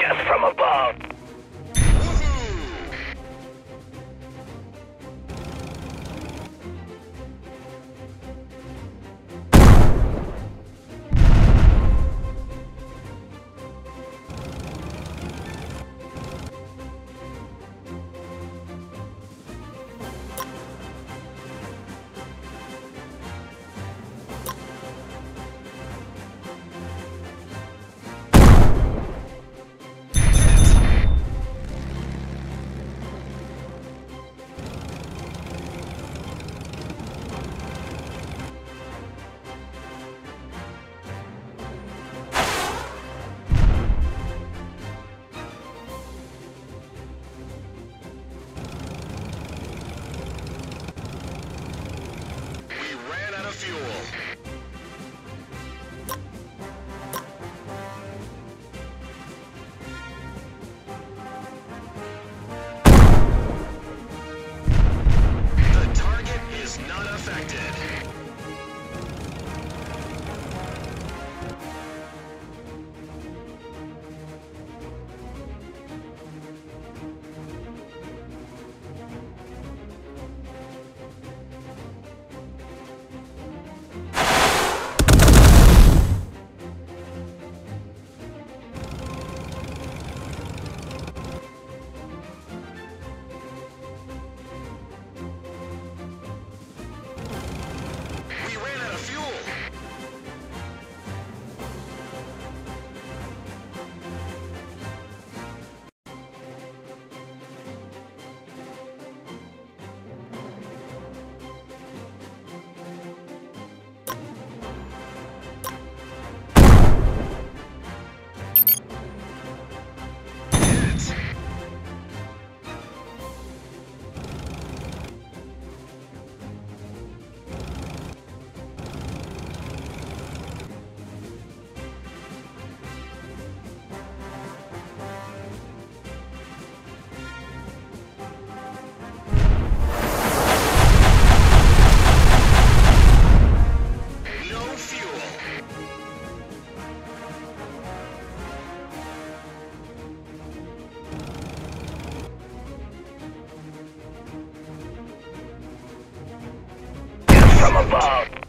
Death from above. From above.